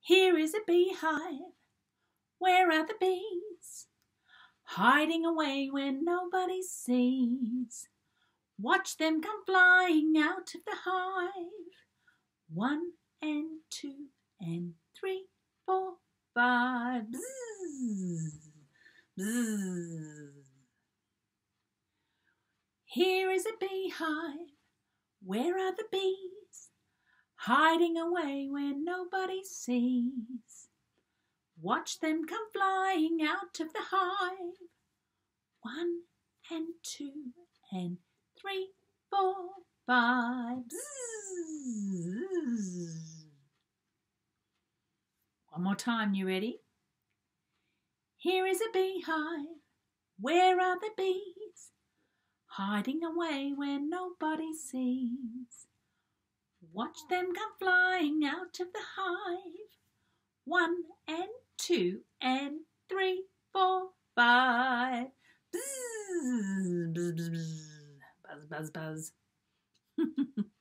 Here is a beehive. Where are the bees? Hiding away where nobody sees. Watch them come flying out of the hive. One and two and three, four, five. Bzz. Bzz. Here is a beehive. Where are the bees? Hiding away where nobody sees. Watch them come flying out of the hive. One and two and three, four, five. Bzz. One more time, you ready? Here is a beehive. Where are the bees? Hiding away where nobody sees. Watch them come flying out of the hive. One and two and three, four, five. Bzz, bzz, bzz. Buzz, buzz, buzz.